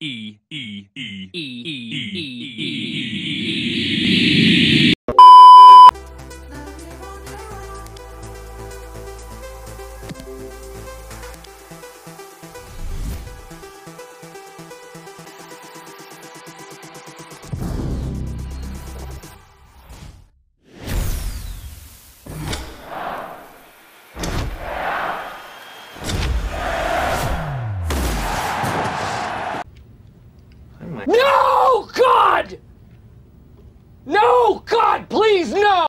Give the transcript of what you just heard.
E E E E. E Oh, God, please, no!